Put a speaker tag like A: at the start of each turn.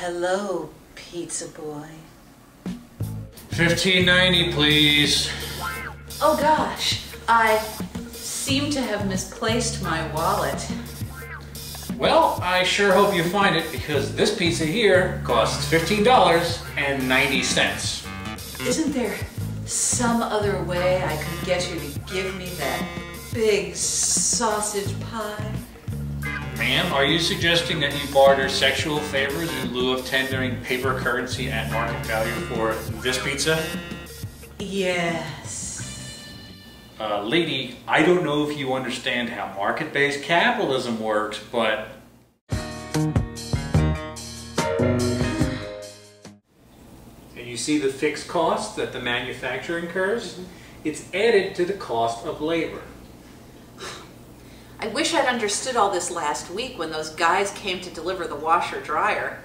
A: Hello, pizza boy.
B: Fifteen ninety, please.
A: Oh gosh, I seem to have misplaced my wallet.
B: Well, I sure hope you find it because this pizza here costs fifteen dollars and ninety cents.
A: Isn't there some other way I could get you to give me that big sausage pie?
B: Ma'am, are you suggesting that you barter sexual favors in lieu of tendering paper currency at market value for this pizza?
A: Yes.
B: Uh, lady, I don't know if you understand how market-based capitalism works, but and you see the fixed cost that the manufacturer incurs? It's added to the cost of labor.
A: I wish I'd understood all this last week when those guys came to deliver the washer dryer.